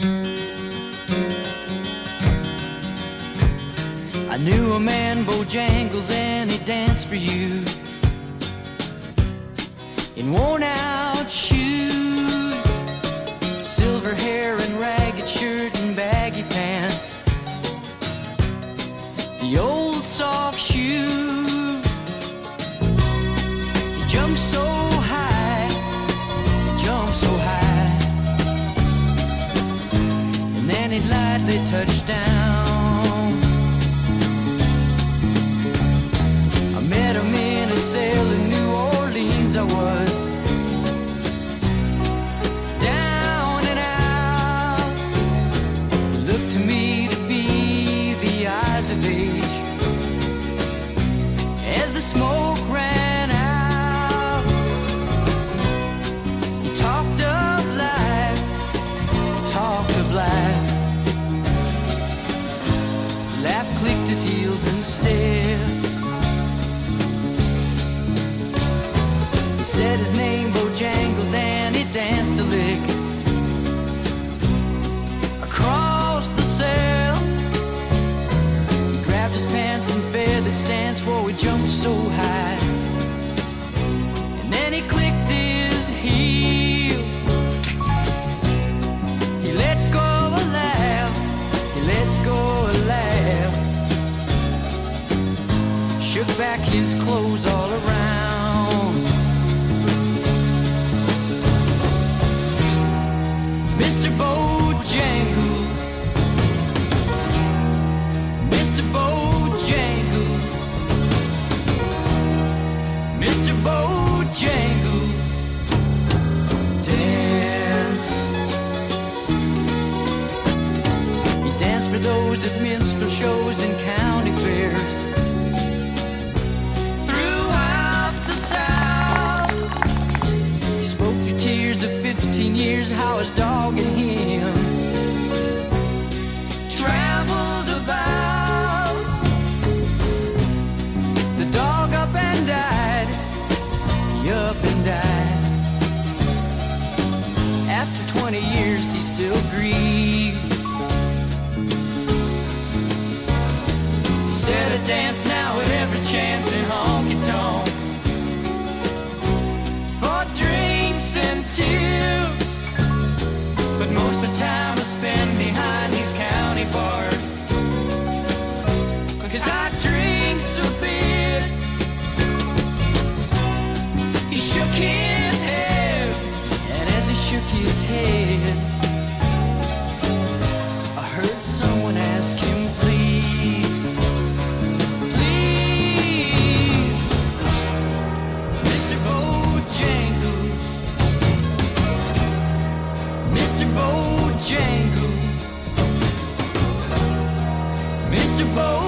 I knew a man, Bojangles, and he danced for you in worn out shoes, silver hair and ragged shirt and baggy pants, the old soft shoe. Then he touched down. I met him in a cell in New Orleans. I was down and out. He looked to me to be the eyes of age as the smoke said his name, Bojangles, and he danced a lick across the cell. He grabbed his pants and feathered stance, whoa, he jumped so high. And then he clicked his heels. He let go a laugh, he let go a laugh. Shook back his clothes all around. He danced for those at minstrel shows and county fairs. Throughout the South, he spoke through tears of 15 years how his dog and him I dance now at every chance in honky tonk for drinks and tips. But most of the time I spend behind these county bars. Cause I drink so bit. He shook his head, and as he shook his head, Bojangles, Mr. Bojangles.